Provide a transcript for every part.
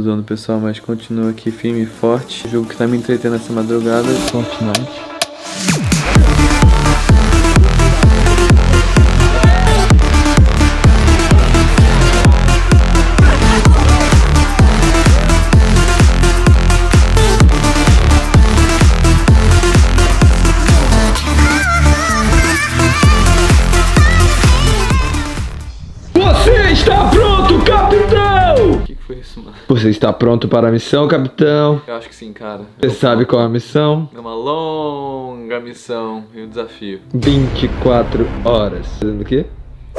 Usando pessoal, mas continua aqui firme e forte. O jogo que tá me entretendo essa madrugada. Fortnite. Você está pronto para a missão, capitão? Eu acho que sim, cara. Você sabe qual é a missão? É uma longa missão e um desafio. 24 horas. Fazendo o quê?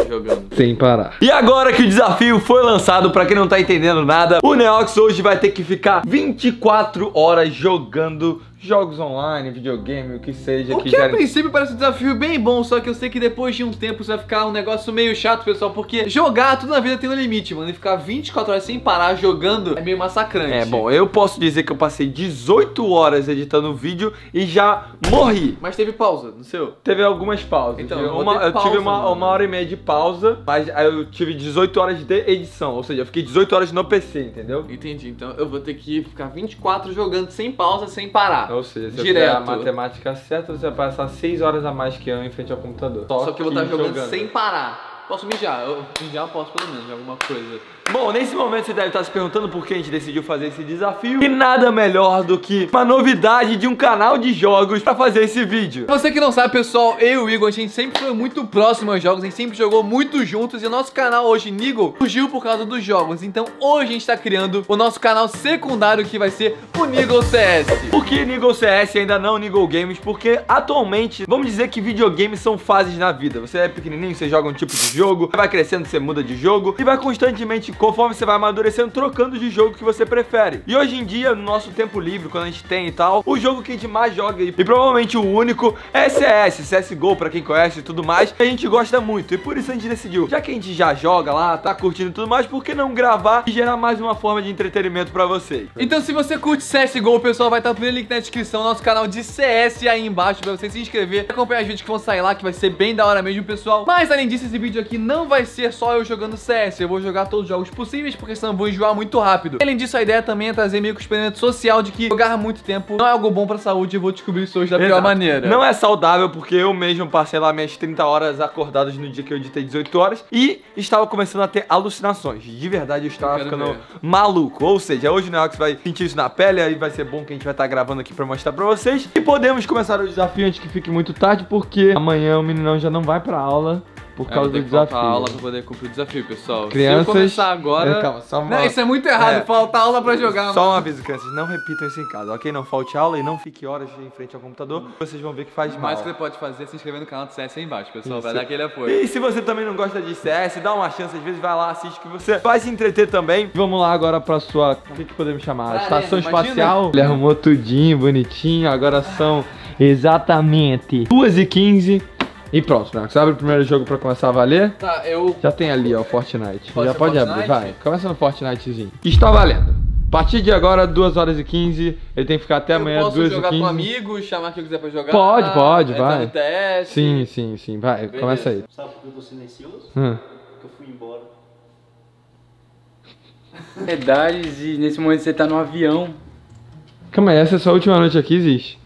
Jogando. Sem parar. E agora que o desafio foi lançado, pra quem não tá entendendo nada, o Neox hoje vai ter que ficar 24 horas jogando jogos online, videogame, o que seja O que que a princípio parece um desafio bem bom, só que eu sei que depois de um tempo isso vai ficar um negócio meio chato, pessoal, porque jogar tudo na vida tem um limite, mano. E ficar 24 horas sem parar jogando é meio massacrante. É, bom, eu posso dizer que eu passei 18 horas editando o vídeo e já morri. Mas teve pausa no seu? Teve algumas pausas. Então, eu uma- ter eu tive pausa, uma, mano. uma hora e meia de pausa, mas aí eu tive 18 horas de edição. Ou seja, eu fiquei 18 horas no PC, entendeu? Entendi, então eu vou ter que ficar 24 jogando sem pausa, sem parar. Ou seja, se eu Direto. fizer a matemática certa, você vai passar 6 horas a mais que eu em frente ao computador. Só que eu vou estar jogando, sem parar. Posso mijar? Eu mijar eu posso pelo menos, alguma coisa. Bom, nesse momento você deve estar se perguntando por que a gente decidiu fazer esse desafio. E nada melhor do que uma novidade de um canal de jogos pra fazer esse vídeo. Você que não sabe, pessoal, eu e o Igor, a gente sempre foi muito próximo aos jogos, a gente sempre jogou muito juntos e o nosso canal hoje, Niggle, surgiu por causa dos jogos. Então hoje a gente tá criando o nosso canal secundário que vai ser o Niggle CS. Por que Niggle CS ainda não Niggle Games? Porque atualmente, vamos dizer que videogames são fases na vida. Você é pequenininho, você joga um tipo de jogo, vai crescendo, você muda de jogo e vai constantemente, conforme você vai amadurecendo, trocando de jogo que você prefere. E hoje em dia, no nosso tempo livre, quando a gente tem e tal, o jogo que a gente mais joga e, provavelmente o único é CS, CSGO, pra quem conhece e tudo mais, a gente gosta muito. E por isso a gente decidiu, já que a gente já joga lá, tá curtindo e tudo mais, por que não gravar e gerar mais uma forma de entretenimento pra vocês? Então se você curte CSGO, pessoal, vai estar o primeiro link na descrição, nosso canal de CS aí embaixo pra você se inscrever, acompanhar os vídeos que vão sair lá, que vai ser bem da hora mesmo, pessoal. Mas além disso, esse vídeo aqui não vai ser só eu jogando CS, eu vou jogar todos os jogos possíveis, porque senão eu vou enjoar muito rápido. Além disso, a ideia também é trazer meio que o experimento social de que jogar muito tempo não é algo bom pra saúde, e eu vou descobrir isso hoje da pior Exato. maneira. Não é saudável porque eu mesmo passei lá minhas 30 horas acordadas no dia que eu editei 18 horas e estava começando a ter alucinações. De verdade, eu estava quero ficando ver. maluco. Ou seja, hoje o Neox vai sentir isso na pele, aí vai ser bom que a gente vai estar gravando aqui pra mostrar pra vocês. E podemos começar o desafio antes que fique muito tarde, porque amanhã o meninão já não vai pra aula por É, causa do que faltar desafio. aula pra poder cumprir o desafio, pessoal. Crianças- Se eu começar agora... É, calma, só uma- Não, isso é muito errado, É. falta aula pra jogar. Só um aviso, crianças, não repitam isso em casa, ok? Não falte aula e não fique horas em frente ao computador, vocês vão ver que faz O mal. mais que você pode fazer é se inscrever no canal do CS aí embaixo, pessoal, pra Isso. dar aquele apoio. E se você também não gosta de CS, dá uma chance, às vezes vai lá, assiste que você vai se entreter também. Vamos lá agora pra sua, o que, que podemos chamar? Pra Estação imagina. espacial. Ele arrumou tudinho, bonitinho, agora são exatamente 2h15 e pronto? Você abre o primeiro jogo pra começar a valer. Tá, eu... Já tem ali, ó, Fortnite. Pode Já pode Fortnite? abrir, vai. Começa no Fortnitezinho. Está valendo. A partir de agora, 2 horas e 15. Ele tem que ficar até amanhã, eu posso 2 e jogar 15. com amigos, chamar quem quiser pra jogar. Pode, pode, vai. no TS. Sim, sim, sim. Vai, Beleza. começa aí. Sabe por que eu tô silencioso? Hum. Porque eu fui embora. Verdades e nesse momento você tá no avião. Calma aí, essa é a sua última noite aqui, existe.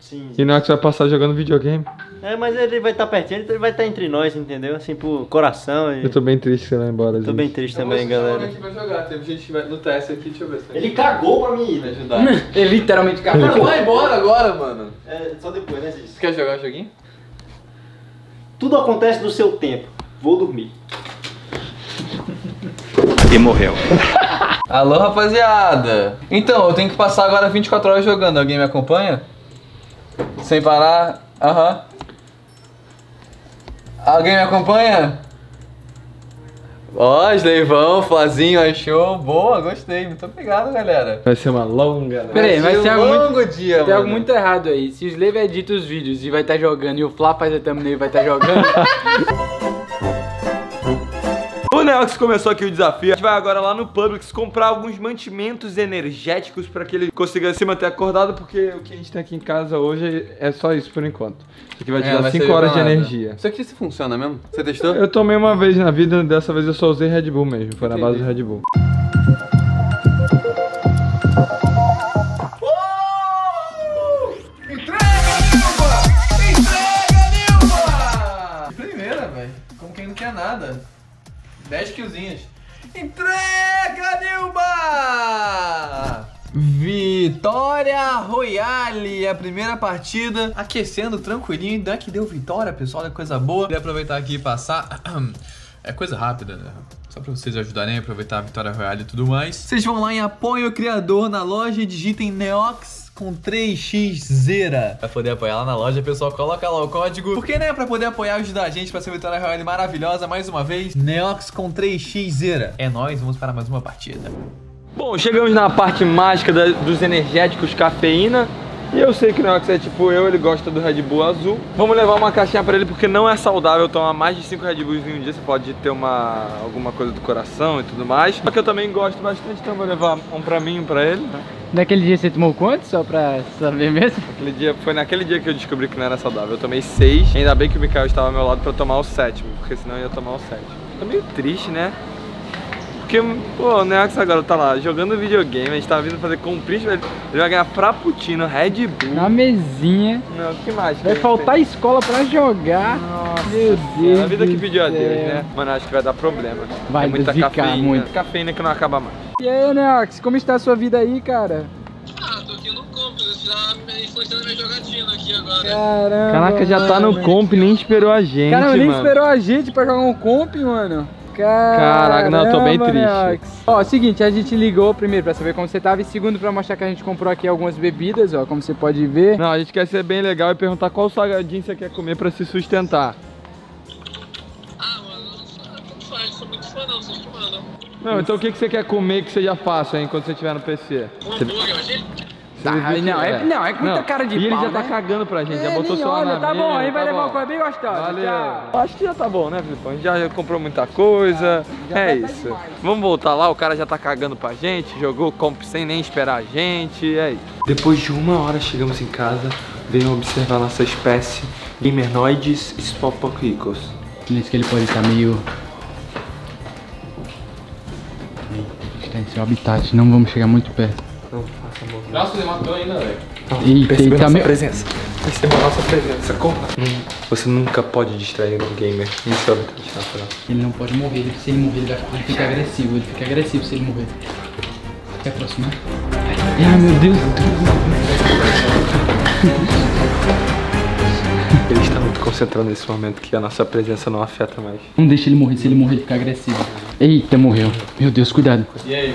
Sim. E não é que você vai passar jogando videogame. É, mas ele vai estar pertinho, ele vai estar entre nós, entendeu? Assim, por coração. E... Eu tô bem triste que você vai embora, Tô Ziz. bem triste Eu também, galera. aqui pra jogar. Teve gente que vai no TS aqui, deixa eu ver se Ele cagou pra mim ir, me ajudar. Ele literalmente cagou. vai embora agora, mano. É, só depois, né? Você quer jogar o joguinho? Tudo acontece no seu tempo. Vou dormir. Alô, rapaziada. Então, eu tenho que passar agora 24 horas jogando. Alguém me acompanha? Sem parar? Aham. Alguém me acompanha? Ó, Sleivão, Flazinho, achou. Boa, gostei. Muito obrigado, galera. Vai ser uma longa, né? Peraí, vai ser ser um algo muito- longo dia, Tem mano. algo muito errado aí. Se o Slave edita os vídeos e vai estar jogando e o Flá faz a thumbnail e vai estar jogando, O Neox começou aqui o desafio. A gente vai agora lá no Publix comprar alguns mantimentos energéticos pra que ele consiga se manter acordado, porque o que a gente tem aqui em casa hoje é só isso por enquanto. Isso aqui vai te É, dar vai 5 servir horas de nada. energia. Isso aqui se funciona mesmo? Você testou? Eu tomei uma vez na vida, dessa vez eu só usei Red Bull mesmo. Foi na base do Entendi. Red Bull. 10 killzinhos. Entrega, Nilba! Vitória Royale, a primeira partida, aquecendo tranquilinho, ainda que deu vitória, pessoal, é coisa boa. Queria aproveitar aqui e passar, é coisa rápida, né? Só pra vocês ajudarem a aproveitar a Vitória Royale e tudo mais. Vocês vão lá em Apoio Criador na loja digitem Neox com 3x Zera. Pra poder apoiar lá na loja, pessoal, coloca lá o código. Porque, né, pra poder apoiar e ajudar a gente pra ser Vitória Royale maravilhosa, mais uma vez, Neox com 3x Zera. É nóis, vamos para mais uma partida. Bom, chegamos na parte mágica da- dos energéticos cafeína. E eu sei que o Neox é tipo eu, ele gosta do Red Bull azul. Vamos levar uma caixinha pra ele porque não é saudável tomar mais de 5 Red Bulls em um dia. Você pode ter uma alguma coisa do coração e tudo mais. Só que eu também gosto bastante, então vou levar um pra mim e um pra ele. né? Naquele dia você tomou quanto? Só pra saber mesmo? Aquele dia, foi naquele dia que eu descobri que não era saudável. Eu tomei 6. Ainda bem que o Mikael estava ao meu lado pra tomar o sétimo, porque senão eu ia tomar o sétimo. Tô meio triste, né? Porque, pô, o Neox agora tá lá jogando videogame, a gente tá vindo fazer comprinho, ele ele vai ganhar Frappuccino, Red Bull. Na mesinha. Não, o que mais? Vai faltar tem? escola pra jogar. Nossa, Meu Deus. a vida que pediu a Deus, né? Mano, acho que vai dar problema. Vai é muita cafeína. muito. Cafeína que não acaba mais. E aí, Neox, como está a sua vida aí, cara? Ah, tô aqui no Complex, já me influenciando minha jogatina aqui agora. Caramba. Caraca, já tá no mano. comp, nem esperou a gente, Caramba, nem mano. esperou a gente pra jogar um comp, mano. Caraca, não, eu tô bem triste. Ó, seguinte, a gente ligou primeiro pra saber como você tava e segundo pra mostrar que a gente comprou aqui algumas bebidas, ó, como você pode ver. Não, a gente quer ser bem legal e perguntar qual salgadinho você quer comer pra se sustentar. Ah, mano, não sou, não faz, não sou muito fã não, vocês que mandam. Não, então o que, que você quer comer que seja fácil aí enquanto você estiver no PC? Um hambúrguer? Tá, não, que- é, não, é muita cara de E ele pau, já tá né? cagando pra gente, já É, botou só olha, na tá bom, aí vai tá levar uma coisa bem gostosa. Valeu. Acho que já tá bom, né, Filipão? A gente já comprou muita coisa. já é tá isso. demais. Vamos voltar lá, o cara já tá cagando pra gente, jogou comp sem nem esperar a gente. É isso. Depois de uma hora chegamos em casa, venham observar nossa espécie Gamernoides Spopoclicos. Nesse que ele pode estar meio. Está em seu habitat, não vamos chegar muito perto. Não faça movimento. Nossa, ele matou ainda, velho. Eita, Perceba eita, nossa meu- presença. Perceba nossa presença. Corra. Hum, Você nunca pode distrair um gamer habitat natural. Ele não pode morrer, se ele morrer, ele, vai, ele fica agressivo, ele fica agressivo se ele morrer. Quer aproximar? Ai, meu Deus. Ele está muito concentrado nesse momento que a nossa presença não afeta mais. Não deixa ele morrer, se ele morrer, ele fica agressivo. Eita, morreu. Meu Deus, cuidado. E aí?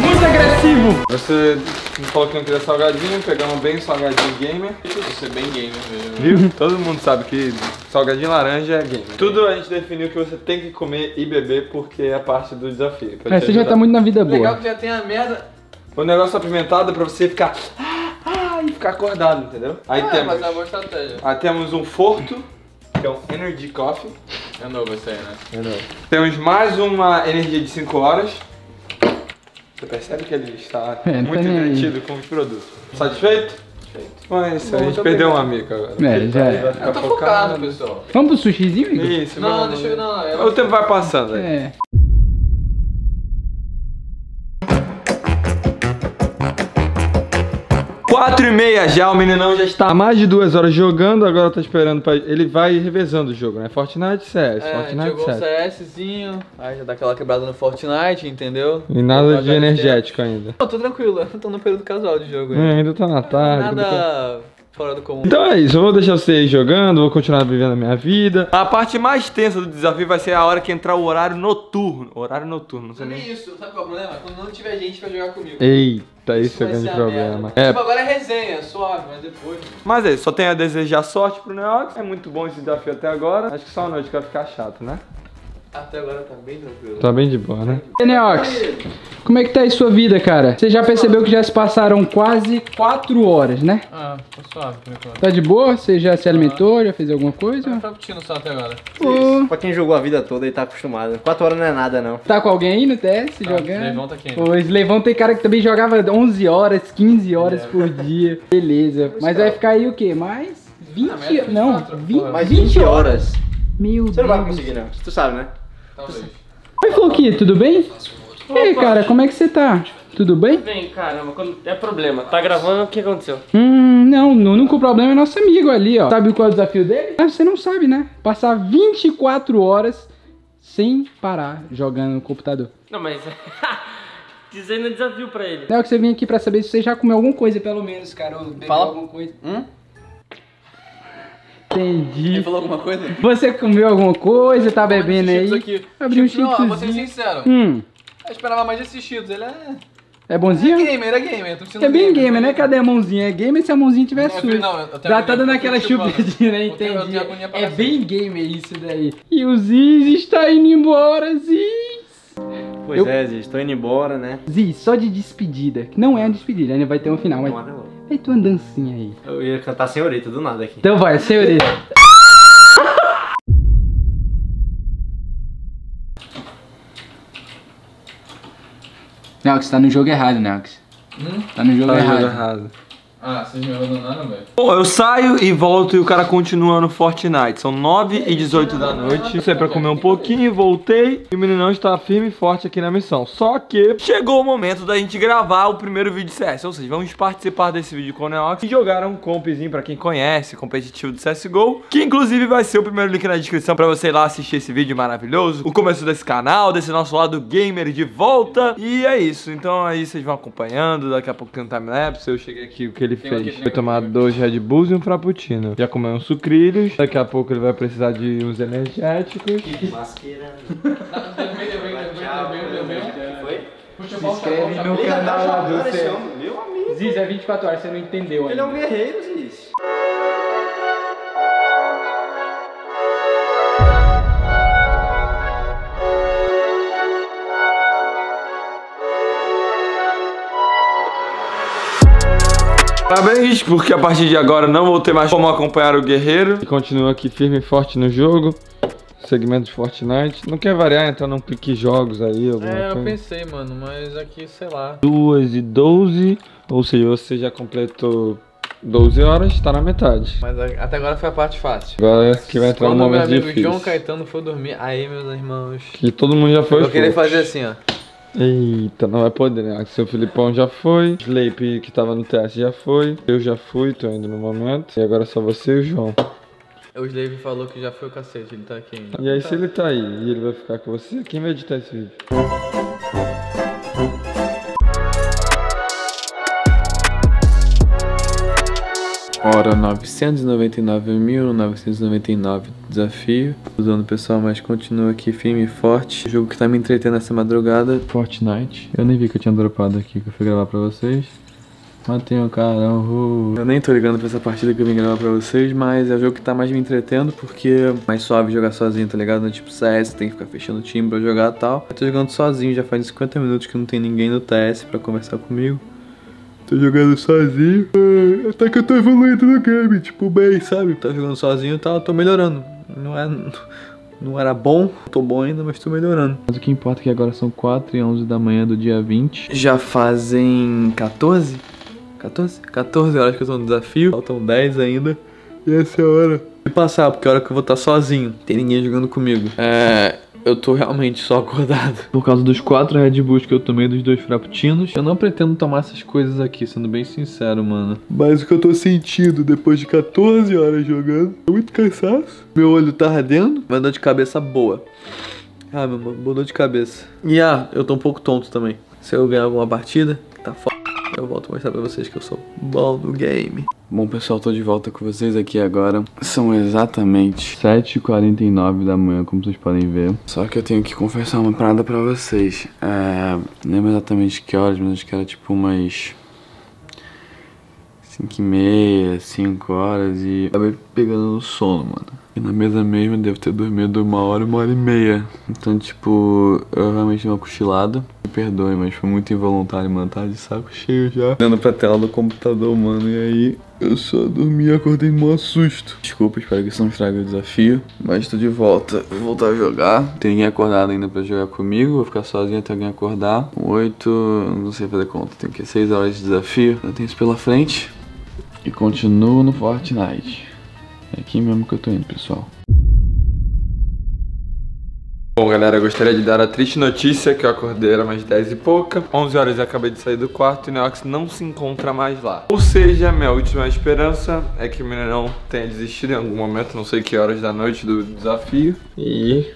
Muito agressivo. Você me falou que não queria salgadinho, pegamos bem salgadinho gamer. Você é bem gamer mesmo. Viu? Todo mundo sabe que salgadinho laranja é gamer. Tudo a gente definiu que você tem que comer e beber porque é parte do desafio. É, você já tá muito na vida Legal boa. que já tem a merda. O negócio apimentado é pra você ficar. Ah, ah, e ficar acordado, entendeu? Aí Ah, temos. mas é uma boa estratégia. Aí temos um Forto, que é um Energy Coffee. É novo esse aí, né? Temos mais uma energia de 5 horas. Você percebe que ele está É, muito tá aí. entretido com os produtos. Satisfeito? Satisfeito. Mas Bom, a gente muito perdeu um amigo agora. É, Ele já vai- é. Eu tô focado, pessoal. Vamos pro sushizinho, Igor? Isso, Não, vamos. deixa eu. Não, eu... O tempo vai passando aí. É. Quatro e meia já, o meninão já está há mais de duas horas jogando, agora tá esperando pra... Ele vai revezando o jogo, né? Fortnite CS, É, a gente Fortnite jogou um CS. CSzinho, aí já dá aquela quebrada no Fortnite, entendeu? E nada de energético ainda. Não, tô tranquilo, eu tô no período casual de jogo É, ainda. ainda tá na tarde. Nada fora do comum. Então é isso, eu vou deixar vocês jogando, vou continuar vivendo a minha vida. A parte mais tensa do desafio vai ser a hora que entrar o horário noturno. Horário noturno, não sei é nem. nem isso, sabe qual é o problema? Quando não tiver gente pra jogar comigo. Eita, esse é o vai grande problema. É, Tipo, agora é resenha, suave, mas depois. mas é, isso, só tenho a desejar sorte pro Neox. É muito bom esse desafio até agora. Acho que só a noite que vai ficar chato, né? Até agora tá bem tranquilo. Tá bem de boa, né? E Neox, como é que tá aí sua vida, cara? Você já percebeu que já se passaram quase 4 horas, né? Ah, tá suave por enquanto. Tá de boa? Você já se alimentou? Já fez alguma coisa? Tá frappuccino só até agora. Ô, Pra quem jogou a vida toda, ele tá acostumado. 4 horas não é nada, não. Tá com alguém aí no TS jogando? Levão tá aqui. Pô, Slevão tem cara que também jogava 11 horas, 15 horas por dia. Beleza. Mas vai ficar aí o quê? Mais 20? Ah, mas é não, 24, 20, porra. Mais 20 20 horas. horas. Meu Você não vai Deus. conseguir, não. Tu sabe, né? Talvez. Oi, Floquinho, tudo bem? E aí, cara, como é que você tá? Tudo bem? Bem, caramba, quando é problema. Tá gravando, o que aconteceu? Hum, não, o único problema é nosso amigo ali, ó. Sabe qual é o desafio dele? Ah, você não sabe, né? Passar 24 horas sem parar jogando no computador. Não, mas. dizendo desafio pra ele. Não, que você vinha aqui pra saber se você já comeu alguma coisa, pelo menos, cara. Ou bebeu Fala. alguma coisa. Hum? Entendi. Ele falou alguma coisa? Você comeu alguma coisa, tá bebendo aí? Aqui. Abri um Cheetos, não, vou ser sincero. Hum, Eu esperava mais desses Cheetos. Ele é... é bonzinho? É gamer, é gamer. É bem gamer, né? Cadê a mãozinha? É gamer se a mãozinha tiver Não, suja. não, eu tenho Já tá dando aquela chupando. chupadinha, né? Eu tenho- eu Entendi. tenho É bem gamer isso daí. E o Ziz está indo embora, Ziz. Pois Eu- é, Ziz, estou indo embora, né? Ziz, só de despedida. que Não é uma despedida, ainda vai ter um final. Mas Ter uma dancinha aí. Eu ia cantar senhorita do nada aqui. Então vai, senhorita. Nelx, tá no jogo errado, Nelx. Tá no jogo errado. Ah, vocês me abandonaram, velho. Bom, eu saio e volto e o cara continua no Fortnite. São 9 e 18 da noite. Saí pra comer um pouquinho, voltei. E o meninão está firme e forte aqui na missão. Só que chegou o momento da gente gravar o primeiro vídeo de CS. Ou seja, vamos participar desse vídeo com o Neox e jogar um compzinho pra quem conhece, competitivo do CSGO. Que inclusive vai ser o primeiro link na descrição pra você ir lá assistir esse vídeo maravilhoso. O começo desse canal, desse nosso lado gamer de volta. E é isso. Então aí vocês vão acompanhando. Daqui a pouco tem um timelapse. Eu cheguei aqui, o que ele Tem aqui, fez. Foi tomar dois Red Bulls e um Frappuccino. Já comeu uns sucrilhos. Daqui a pouco ele vai precisar de uns energéticos. Masqueira. Se inscreve no canal do céu. Meu amigo. Ziz, é 24 horas, você não entendeu Ele é ainda. um guerreiro, Ziz. Parabéns, porque a partir de agora não vou ter mais como acompanhar o guerreiro. E continua aqui firme e forte no jogo. Segmento de Fortnite. Não quer variar, entrar num pique jogos aí, alguma É, eu coisa. pensei, mano, mas aqui, sei lá. 2 e 12, ou seja, você já completou 12 horas, tá na metade. Mas até agora foi a parte fácil. Agora que vai entrar um Quando meu momento amigo difícil. João Caetano for dormir, aí, meus irmãos. Que todo mundo já foi. Eu queria fazer assim, ó. Eita, não vai poder, né? Seu Filipão já foi. Sleep, que tava no teste, já foi. Eu já fui, tô indo no momento. E agora é só você e o João. O Slave falou que já foi o cacete, ele tá aqui ainda. E aí, se ele tá aí e ele vai ficar com você, quem vai editar esse vídeo? Hora 999.999 desafio. Usando pessoal, mas continua aqui firme e forte. O jogo que tá me entretendo essa madrugada. Fortnite. Eu nem vi que eu tinha dropado aqui que eu fui gravar pra vocês. Matei um caramba. Eu nem tô ligando pra essa partida que eu vim gravar pra vocês, mas é o jogo que tá mais me entretendo porque é mais suave jogar sozinho, tá ligado? Não é tipo CS, tem que ficar fechando o time pra jogar e tal. Eu tô jogando sozinho, já faz uns 50 minutos que não tem ninguém no TS pra conversar comigo. Tô jogando sozinho. É, Até que eu tô evoluindo no game, tipo, bem, sabe? Tô jogando sozinho e tal, tô melhorando. Não é. Não era bom, tô bom ainda, mas tô melhorando. Mas o que importa é que agora são 4 e 11 da manhã do dia 20. Já fazem 14? 14? 14 horas que eu tô no desafio. Faltam 10 ainda. E essa é a hora de passar, porque é a hora que eu vou estar sozinho. Tem ninguém jogando comigo. É. Eu tô realmente só acordado. Por causa dos quatro Red Bulls que eu tomei dos dois frappuccinos. Eu não pretendo tomar essas coisas aqui, sendo bem sincero, mano. Mas o que eu tô sentindo depois de 14 horas jogando é muito cansaço. Meu olho tá ardendo. Uma dor de cabeça boa. Ah, meu mano, boa dor de cabeça. E ah, eu tô um pouco tonto também. Se eu ganhar alguma partida, tá foda. Eu volto a mostrar pra vocês que eu sou bom no game. Bom, pessoal, tô de volta com vocês aqui agora. São exatamente 7h49 da manhã, como vocês podem ver. Só que eu tenho que confessar uma parada pra vocês. É, não lembro exatamente que horas, mas acho que era tipo umas 5 e meia, 5 horas e acabei pegando no sono, mano. E na mesa mesmo eu devo ter dormido uma hora, uma hora e meia. Então, tipo, eu realmente dei uma cochilada. Me perdoe, mas foi muito involuntário, mano. Tava de saco cheio já. Olhando pra tela do computador, mano. E aí eu só dormi e acordei mó susto. Desculpa, espero que isso não estrague o desafio. Mas tô de volta. Vou voltar a jogar. Tem ninguém acordado ainda pra jogar comigo. Vou ficar sozinho até alguém acordar. Oito, não sei fazer conta. Tem que seis horas de desafio. Eu tenho isso pela frente. E continuo no Fortnite. É aqui mesmo que eu tô indo, pessoal. Bom, galera, eu gostaria de dar a triste notícia que eu acordei era mais 10 e pouca. 11 horas eu acabei de sair do quarto e o Neox não se encontra mais lá. Ou seja, minha última esperança é que o Mineirão tenha desistido em algum momento, não sei que horas da noite do desafio. E...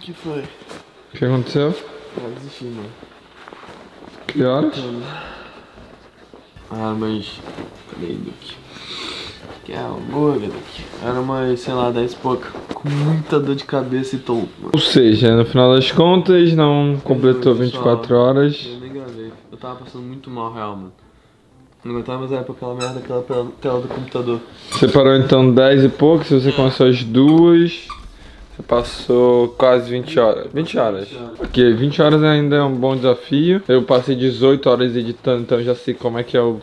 que foi? O que aconteceu? Ah, desisti, mano. Que horas? Ah, mas. Cadê, Duque? Que é hambúrguer, Duque? Era umas, sei lá, 10 e pouca. Com muita dor de cabeça e tonto. mano. Ou seja, no final das contas, não completou Pessoal, 24 horas. Eu nem gravei. Eu tava passando muito mal, real, mano. Não aguentava mais pra aquela merda, aquela tela- tela do computador. Você parou então 10 e pouco, se você começou às duas, você passou quase 20 horas. 20 horas. Ok, 20 horas ainda é um bom desafio. Eu passei 18 horas editando, então já sei como é que é o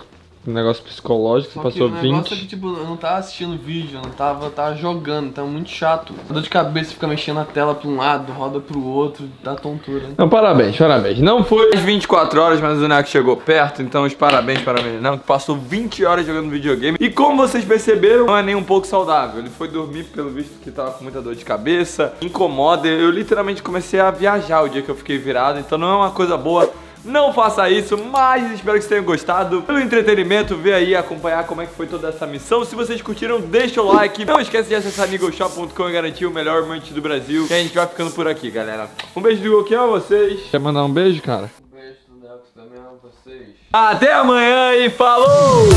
negócio psicológico. Você passou que o negócio 20. é que, tipo, eu não tava assistindo vídeo, eu não tava, tava jogando, tá muito chato. A dor de cabeça fica mexendo a tela pra um lado, roda pro outro, dá tontura. Não, parabéns, parabéns. Não foi. Às 24 horas, mas o Neco chegou perto, então os parabéns para. Não, que passou 20 horas jogando videogame. E como vocês perceberam, não é nem um pouco saudável. Ele foi dormir, pelo visto, que tava com muita dor de cabeça, incomoda. Eu literalmente comecei a viajar o dia que eu fiquei virado, então não é uma coisa boa. Não faça isso, mas espero que vocês tenham gostado. Pelo entretenimento, ver aí, acompanhar como é que foi toda essa missão. Se vocês curtiram, deixa o like. Não esquece de acessar niggleshop.com e garantir o melhor merch do Brasil. E a gente vai ficando por aqui, galera. Um beijo do Goku a vocês. Quer mandar um beijo, cara? Beijo do Neco também a vocês. Até amanhã e falou!